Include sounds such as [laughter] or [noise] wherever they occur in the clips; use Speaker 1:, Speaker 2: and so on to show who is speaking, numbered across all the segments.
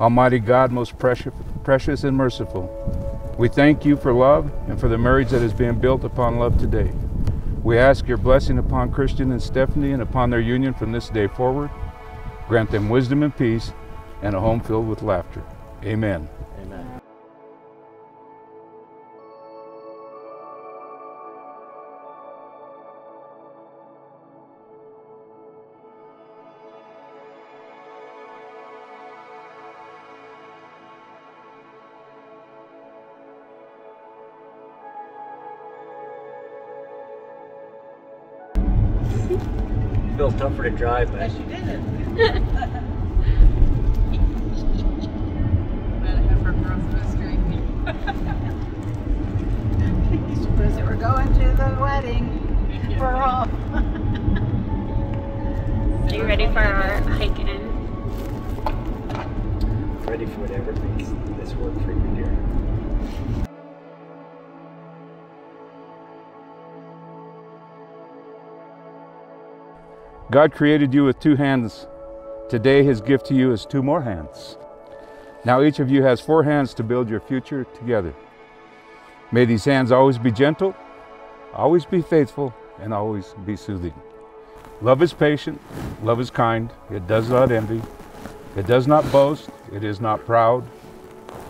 Speaker 1: Almighty God, most precious, precious and merciful, we thank you for love and for the marriage that is being built upon love today. We ask your blessing upon Kristian and Stephanie and upon their union from this day forward. Grant them wisdom and peace and a home filled with laughter. Amen.
Speaker 2: Feel tougher to drive, but
Speaker 3: Yes, you did. Better have her Christmas tree. Suppose we're going to the wedding. We're. [laughs] [laughs]
Speaker 4: Are you ready for our hike in?
Speaker 2: ready for whatever makes this work for you, dear.
Speaker 1: God created you with two hands. Today, his gift to you is two more hands. Now, each of you has four hands to build your future together. May these hands always be gentle, always be faithful, and always be soothing. Love is patient, love is kind, it does not envy, it does not boast, it is not proud,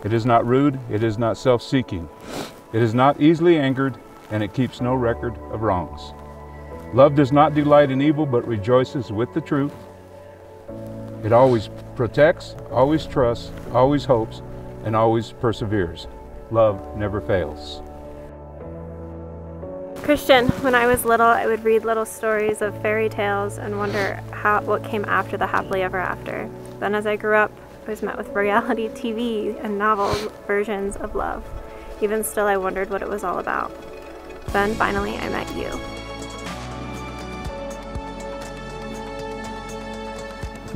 Speaker 1: it is not rude, it is not self seeking, it is not easily angered, and it keeps no record of wrongs. Love does not delight in evil, but rejoices with the truth. It always protects, always trusts, always hopes, and always perseveres. Love never fails.
Speaker 4: Kristian, when I was little, I would read little stories of fairy tales and wonder how what came after the happily ever after. Then as I grew up, I was met with reality [laughs] TV and novel versions of love. Even still, I wondered what it was all about. Then finally, I met you.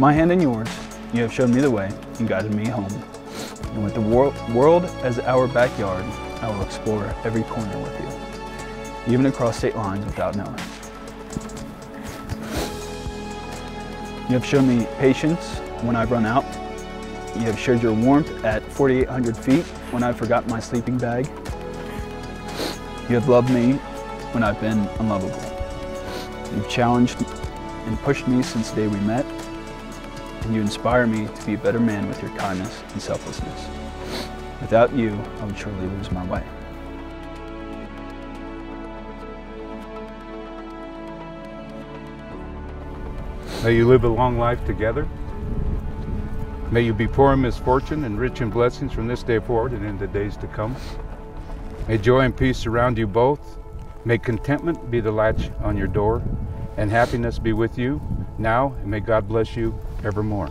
Speaker 5: My hand in yours, you have shown me the way and guided me home. And with the wor- world as our backyard, I will explore every corner with you, even across state lines without knowing. You have shown me patience when I've run out. You have shared your warmth at 4,800 feet when I've forgotten my sleeping bag. You have loved me when I've been unlovable. You've challenged and pushed me since the day we met, and you inspire me to be a better man with your kindness and selflessness. Without you, I would surely lose my way.
Speaker 1: May you live a long life together. May you be poor in misfortune and rich in blessings from this day forward and in the days to come. May joy and peace surround you both. May contentment be the latch on your door, and happiness be with you now, and may God bless you evermore.